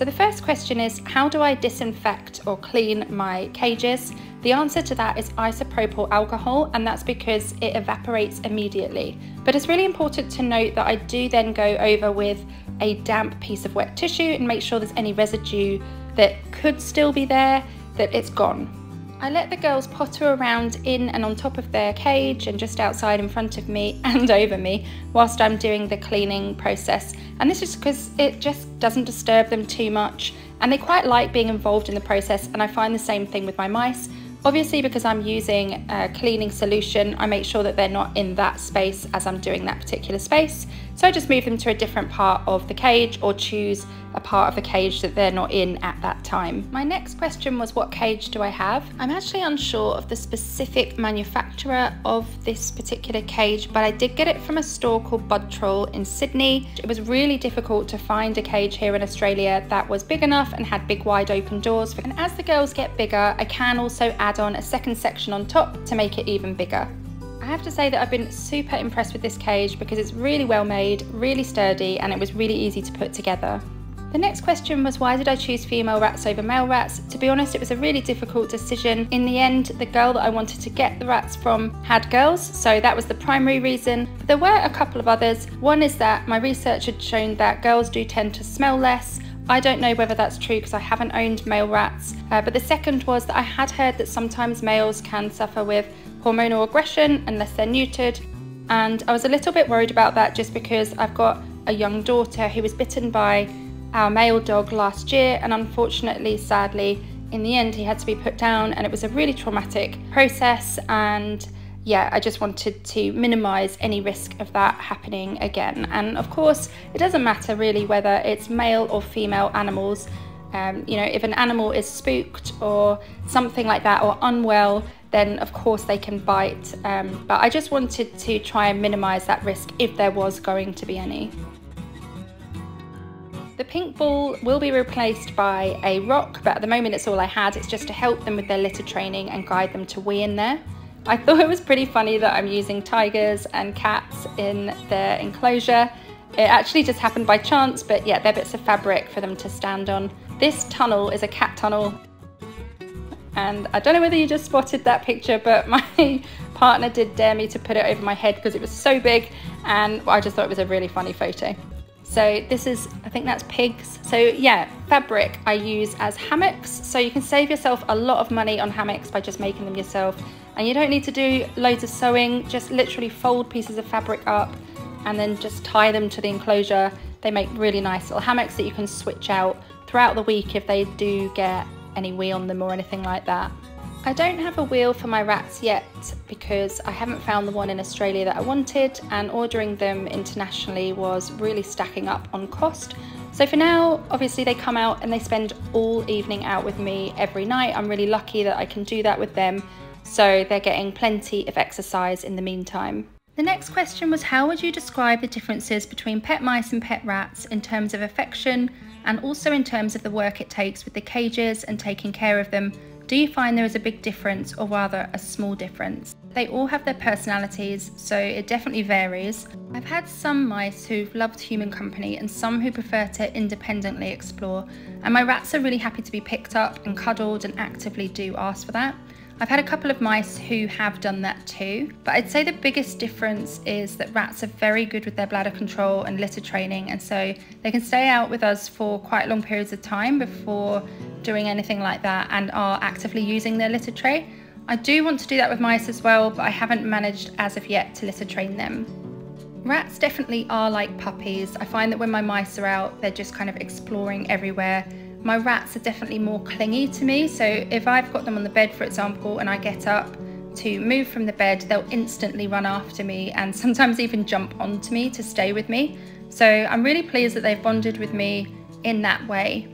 So the first question is, how do I disinfect or clean my cages? The answer to that is isopropyl alcohol, and that's because it evaporates immediately. But it's really important to note that I do then go over with a damp piece of wet tissue and make sure there's any residue that could still be there, that it's gone. I let the girls potter around in and on top of their cage and just outside in front of me and over me whilst I'm doing the cleaning process. And this is because it just doesn't disturb them too much and they quite like being involved in the process and I find the same thing with my mice. Obviously because I'm using a cleaning solution, I make sure that they're not in that space as I'm doing that particular space. So I just move them to a different part of the cage or choose a part of the cage that they're not in at that time. My next question was what cage do I have? I'm actually unsure of the specific manufacturer of this particular cage, but I did get it from a store called Budtroll in Sydney. It was really difficult to find a cage here in Australia that was big enough and had big wide open doors. And as the girls get bigger, I can also add on a second section on top to make it even bigger. I have to say that I've been super impressed with this cage because it's really well made, really sturdy, and it was really easy to put together. The next question was why did I choose female rats over male rats? To be honest, it was a really difficult decision. In the end, the girl that I wanted to get the rats from had girls, so that was the primary reason. There were a couple of others. One is that my research had shown that girls do tend to smell less. I don't know whether that's true because I haven't owned male rats. Uh, but the second was that I had heard that sometimes males can suffer with hormonal aggression unless they're neutered. And I was a little bit worried about that just because I've got a young daughter who was bitten by our male dog last year, and unfortunately, sadly, in the end, he had to be put down, and it was a really traumatic process. And yeah, I just wanted to minimize any risk of that happening again. And of course, it doesn't matter really whether it's male or female animals. Um, you know, if an animal is spooked or something like that or unwell, then of course they can bite. Um, but I just wanted to try and minimize that risk if there was going to be any. The pink ball will be replaced by a rock, but at the moment it's all I had. It's just to help them with their litter training and guide them to wee in there. I thought it was pretty funny that I'm using tigers and cats in their enclosure. It actually just happened by chance, but yeah, they're bits of fabric for them to stand on. This tunnel is a cat tunnel. And I don't know whether you just spotted that picture, but my partner did dare me to put it over my head because it was so big and I just thought it was a really funny photo. So this is, I think that's pigs. So yeah, fabric I use as hammocks. So you can save yourself a lot of money on hammocks by just making them yourself. And you don't need to do loads of sewing, just literally fold pieces of fabric up and then just tie them to the enclosure. They make really nice little hammocks that you can switch out throughout the week if they do get any wee on them or anything like that. I don't have a wheel for my rats yet because I haven't found the one in Australia that I wanted and ordering them internationally was really stacking up on cost. So for now, obviously they come out and they spend all evening out with me every night. I'm really lucky that I can do that with them. So they're getting plenty of exercise in the meantime. The next question was how would you describe the differences between pet mice and pet rats in terms of affection and also in terms of the work it takes with the cages and taking care of them do you find there is a big difference or rather a small difference? They all have their personalities, so it definitely varies. I've had some mice who've loved human company and some who prefer to independently explore, and my rats are really happy to be picked up and cuddled and actively do ask for that. I've had a couple of mice who have done that too, but I'd say the biggest difference is that rats are very good with their bladder control and litter training, and so they can stay out with us for quite long periods of time before doing anything like that and are actively using their litter tray. I do want to do that with mice as well, but I haven't managed as of yet to litter train them. Rats definitely are like puppies. I find that when my mice are out, they're just kind of exploring everywhere. My rats are definitely more clingy to me, so if I've got them on the bed, for example, and I get up to move from the bed, they'll instantly run after me and sometimes even jump onto me to stay with me. So I'm really pleased that they've bonded with me in that way.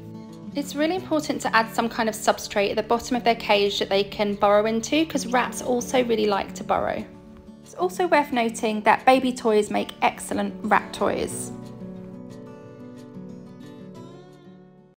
It's really important to add some kind of substrate at the bottom of their cage that they can burrow into because rats also really like to burrow. It's also worth noting that baby toys make excellent rat toys.